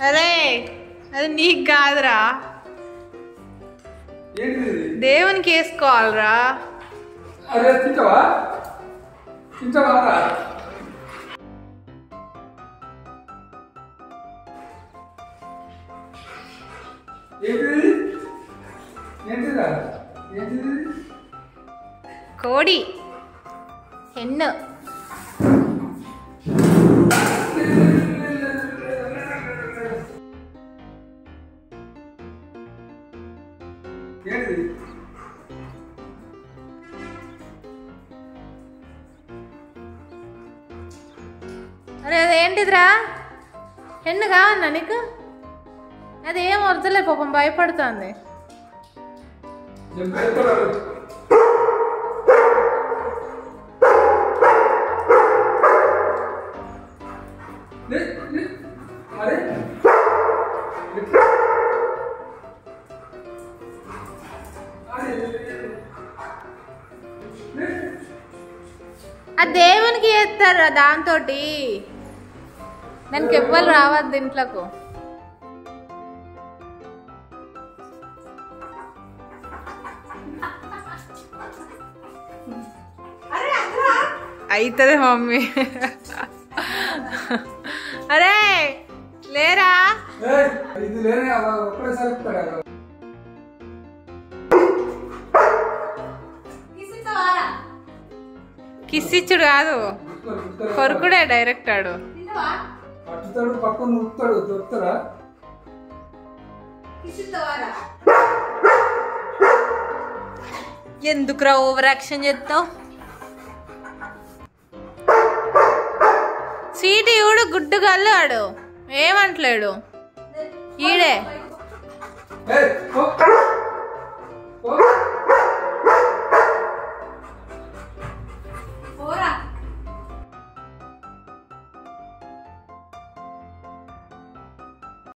అరే అది నీకు కాదురా ఏంటిది ఇది? దేవునికి వేసుకోవాలిరా అరే తింటావా తింటావా రా? ఏంటిది ఏంటిదా ఏంటిది కోడి హెన్ను ఏంటిది? అరే అదేంటిదిరా హెన్ను కావన్నా నీకు? అది ఏం వరదలే పాపం భయపడుతుంది. అరే, ఆ దేవునికి వేస్తారా దాంతో దానికి ఎవ్వరు రావద్దు ఇంట్లోకు. అవుతుంది మమ్మీ. అరే లేరా? కిస్ ఇచ్చుడు కాదు. కొరుకుడే డైరెక్ట్ ఆడు. ఎందుకురా ఓవర్ యాక్షన్ చేస్తావు సీటి ఈడు గుడ్డు గల్లు ఆడు. ఏమంటలేడు? ఈడే.